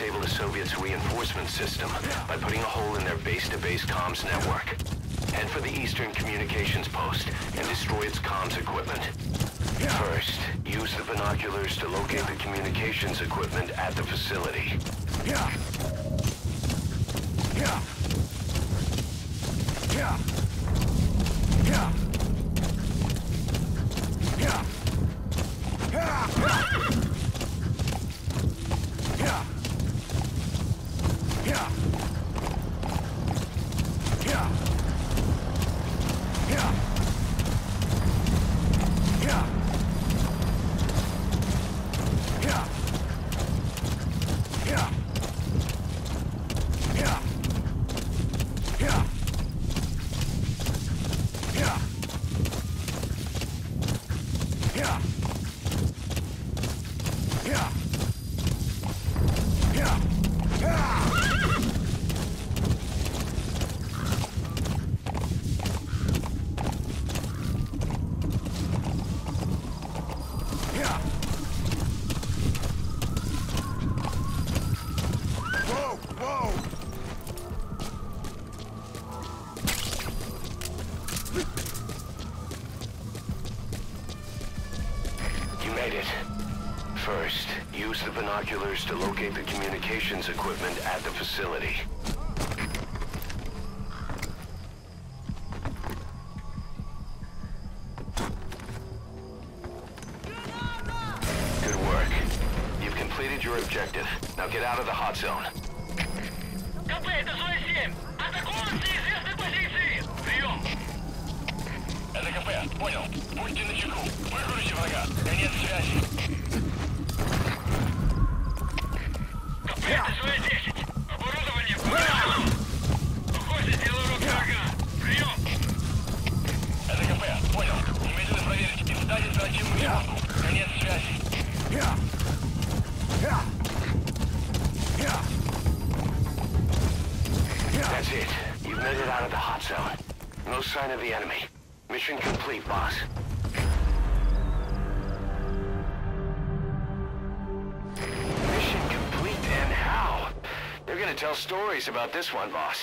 disable the Soviets' reinforcement system by putting a hole in their base-to-base comms network. Head for the eastern communications post and destroy its comms equipment. First, use the binoculars to locate the communications equipment at the facility. Yeah. Yeah. You made it. First, use the binoculars to locate the communications equipment at the facility. Good work. You've completed your objective. Now get out of the hot zone. КП, понял. Будьте начеку. Выгрузите врага. Конец связи. Это зона 10. Оборудование погружено. Похоже, дело рук врага. Прием. Это КП, понял. Немедленно проверить. Издать оперативную связку. Конец связи. That's it. You've made it out of the hot zone. No sign of the enemy. Mission complete, boss. Mission complete, and how? They're gonna tell stories about this one, boss.